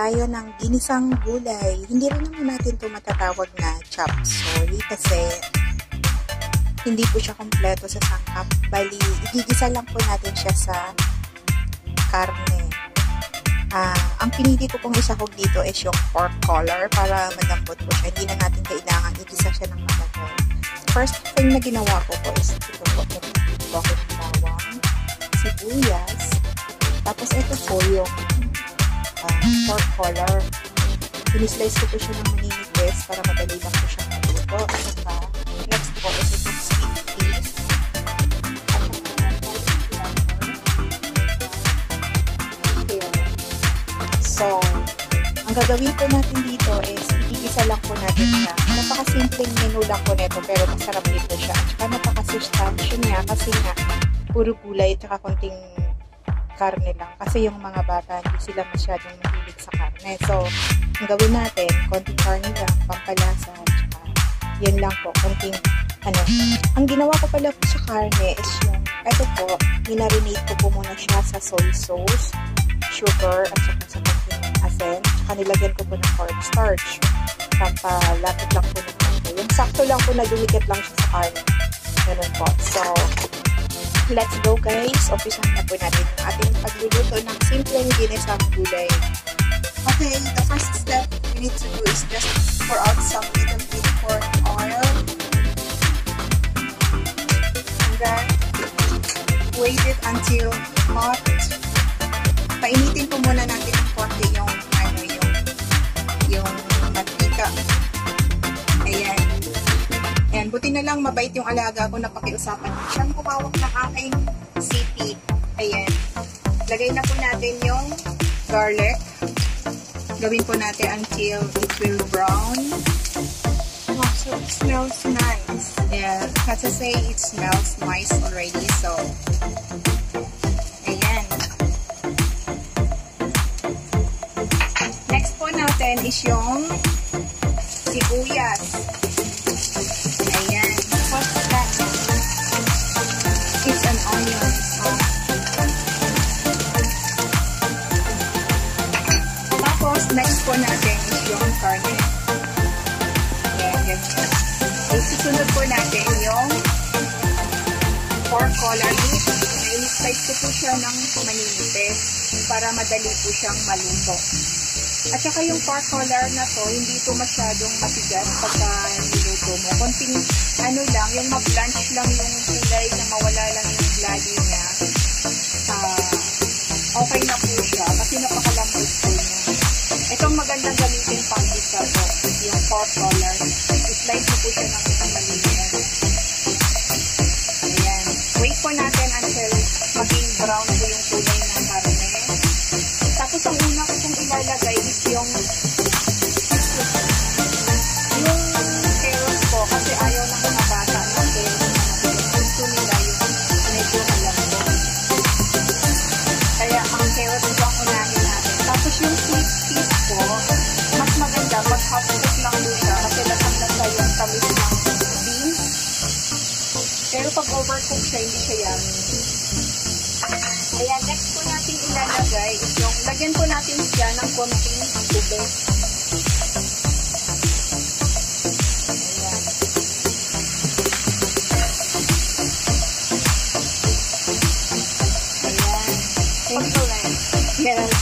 tayo ng ginisang gulay. Hindi rin naman natin ito matatawag na chop suey kasi hindi po siya kompleto sa sangkap. Bali, igigisa lang po natin siya sa karne. Uh, ang pinili ko pong isahog dito is yung pork collar para malambot po siya. Hindi na natin kailangan igisa siya ng matagal. First thing na ginawa ko po is ito po, ito po ako ng bawang, sibuyas, tapos ito po yung uh, pork collar. Pinislice ko po siya ng maninipis para madali lang po siya maluto. At saka, next po is itong sweet peas. So, ang gagawin po natin dito is igigisa lang po natin siya. Napakasimpleng menu lang po nito pero masarap din po siya. At saka napakasustansya niya kasi nga puro gulay at saka konting karne lang. Kasi yung mga bata, hindi sila masyadong mahilig sa karne. So, ang gawin natin, konting karne lang, pampalasa, at saka yun lang po, konting ano. Ang ginawa ko pala po sa karne is yung, eto po, minarinate ko po muna siya sa soy sauce, sugar, at saka sa konting asin. Saka nilagyan ko po ng cornstarch. Pampalapit lang po ng konti. Yung sakto lang po na dumikit lang siya sa karne. Ganun po. So, let's go guys. Umpisahan na po natin yung ating pagluluto ng simpleng ginisang gulay. Okay, the first step we need to do is just pour out some little bit for oil. And then, wait it until hot. Painitin po muna natin buti na lang mabait yung alaga ko na pakiusapan. Siyang kumawak ng aking CP. Ayan. Lagay na po natin yung garlic. Gawin po natin until it will brown. Oh, so it smells nice. Yeah, kasi say it smells nice already. So, ayan. Next po natin is yung sibuyas. Next po natin is yung karne. Ayan, ganyan. Isusunod po natin yung pork collar meat. Na-slice ko po siya ng maninipis para madali po siyang maluto. At saka yung pork collar na to, hindi ito masyadong matigas pagka niluto mo. Konting ano lang, yung mag-blanch lang yung kulay na mawala lang yung bloody niya. Uh, okay na po collar. I-slice mo po siya ng maliit. Ayan. Wait po natin until maging brown po yung kulay ng karne. Tapos ang una ko pong ilalagay is yung yung carrots po kasi ayaw ng mga bata ng carrots na matigas. Gusto nila yung. Kaya ang carrots po ang natin. Tapos yung sweet po, mas maganda pag half siya, hindi siya. Ayan, next po natin ilalagay is yung, lagyan po natin siya ng konting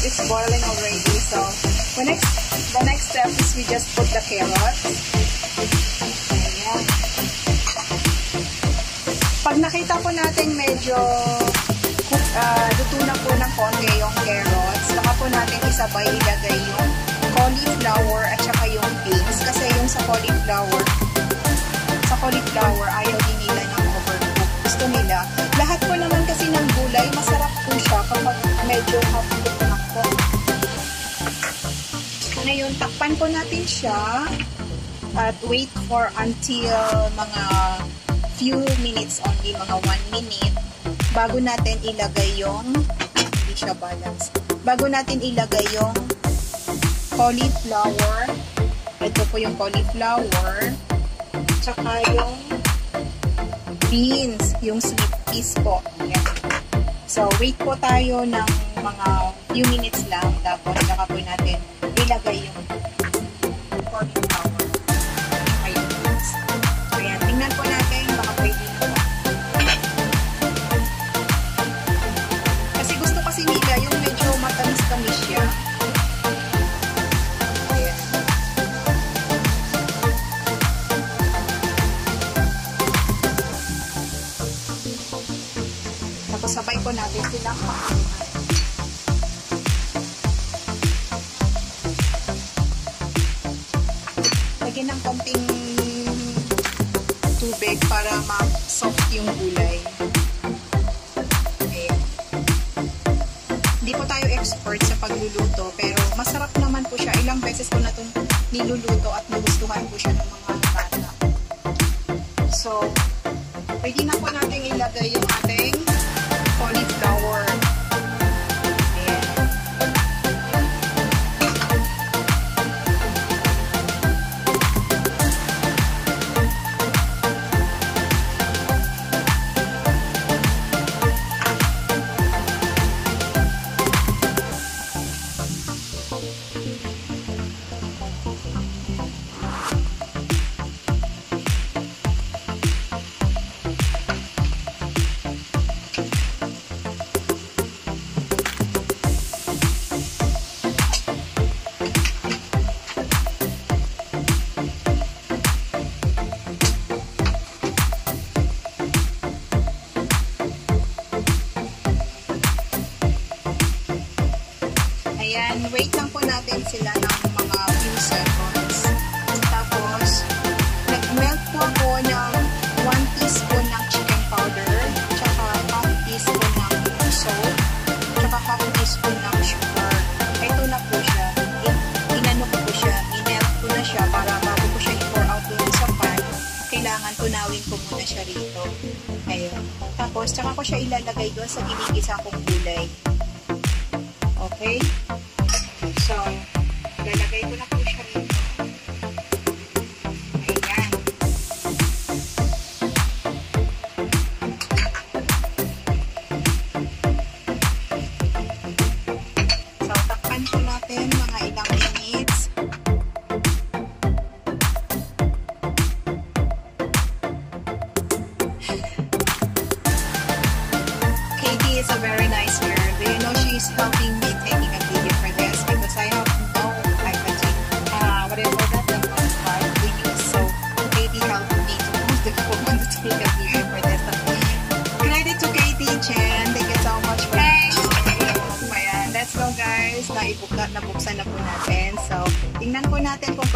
it's boiling already. So, the next, the next step is we just put the carrots. Pag nakita po natin medyo uh, luto na po ng konti yung carrots, saka po natin isabay ilagay yung cauliflower at saka yung beans. Kasi yung sa cauliflower, sa cauliflower, ayaw din nila ng overcook. Gusto nila. Lahat po naman kasi ng gulay, masarap po siya kapag medyo half-cook po. Ngayon, takpan po natin siya at wait for until mga few minutes only, mga 1 minute bago natin ilagay yung hindi siya balance. Bago natin ilagay yung cauliflower. Ito po yung cauliflower. Tsaka yung beans, yung sweet peas po. Yan. So, wait po tayo ng mga few minutes lang. Tapos, saka po natin ilagay yung cauliflower. Tapos sabay ko natin silang pakulunan. Lagyan ng konting tubig para ma-soft yung gulay. Hindi po tayo expert sa pagluluto, pero masarap naman po siya. Ilang beses ko na itong niluluto at nagustuhan po siya ng mga bata. So, pwede na po natin ilagay yung ating ko siya ilalagay doon sa ginigisa kong gulay. Okay?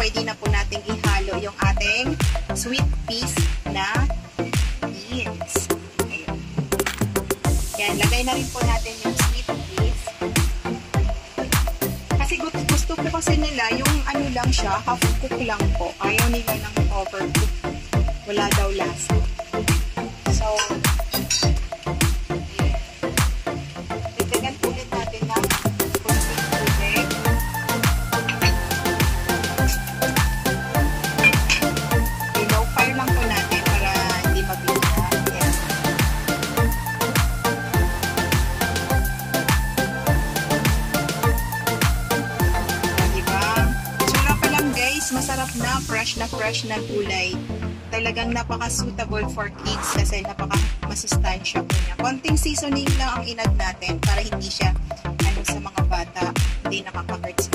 Pwede na po natin ihalo yung ating sweet peas na beans. Ayan. Yan, lagay na rin po natin yung sweet peas. Kasi gusto, po kasi nila yung ano lang siya, half cook lang po. Ayaw nila ng overcook. Wala daw lasa. Guys, masarap na, fresh na fresh na gulay. Talagang napaka-suitable for kids kasi napaka masustansya po niya. Konting seasoning lang ang inad natin para hindi siya ano sa mga bata, hindi nakaka-hurt sa.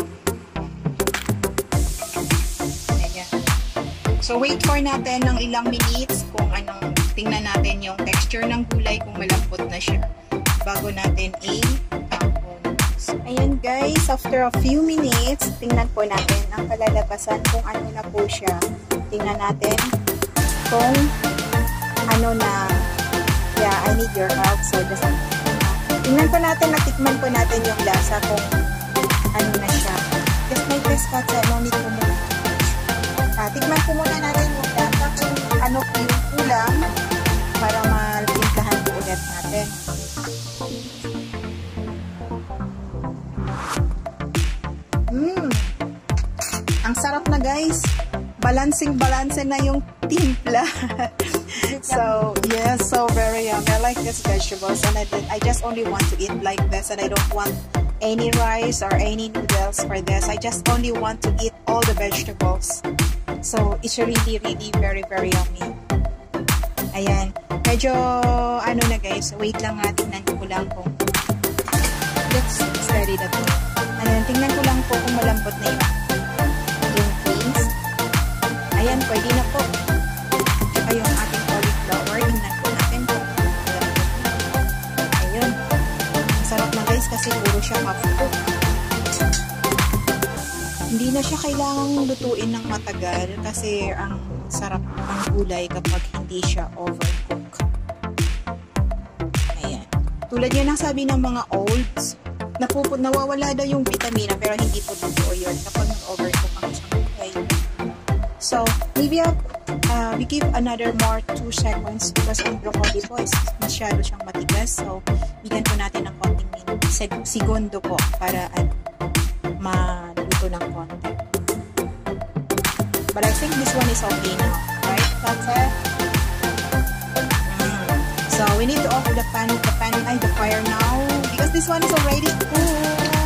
So wait for natin ng ilang minutes kung anong tingnan natin yung texture ng gulay kung malambot na siya bago natin i-tapon. Ayan guys, after a few minutes, tingnan po natin ang kalalabasan kung ano na po siya. Tingnan natin kung ano na, yeah, I need your help. So, uh, tingnan po natin, natikman po natin yung lasa kung ano na siya. Just my best cut, no need ko muna. Ah, tikman po muna natin yung lasa kung ano po yung kulang para malimplahan po ulit natin. Sarap na guys. Balancing-balance na yung timpla. so, yes, so very yummy. I like these vegetables and I, did, I just only want to eat like this and I don't want any rice or any noodles for this. I just only want to eat all the vegetables. So, it's really, really very, very yummy. Ayan. Medyo, ano na guys, wait lang nga, tingnan ko lang kung let's study that one. Ayan, tingnan ko lang po kung malambot na yung Ayan, pwede na po. Tsaka yung ating cauliflower, tingnan po natin kung malambot na. Guys kasi puro siya half cook. Hindi na siya kailangang lutuin ng matagal kasi ang sarap ng gulay kapag hindi siya overcook. Ayan. Tulad yan ang sabi ng mga olds, napuput, nawawala daw yung vitamina pero hindi po totoo yun kapag gulay. So, maybe uh, we give another more 2 seconds because ang broccoli po is masyado siyang matigas. So, bigyan po natin ng konting segundo po para ano, maluto ng konti. But I think this one is okay now, right? That's it. Mm. So we need to off the pan, the pan, ay, the fire now because this one is already cool.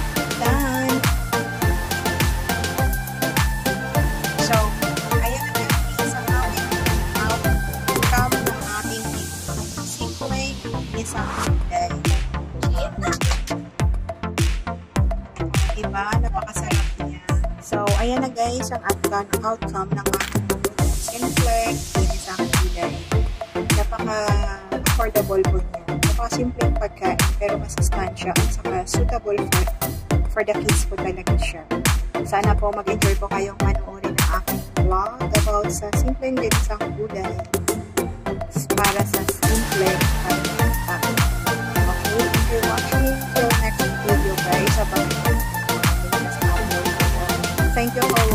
affordable food for the kids po talaga siya. Sana po mag-enjoy po kayong manood ng aking vlog about sa simple ingredients ang gulay para sa simple pagkakita. Okay, if you're watching till next video guys about Thank you all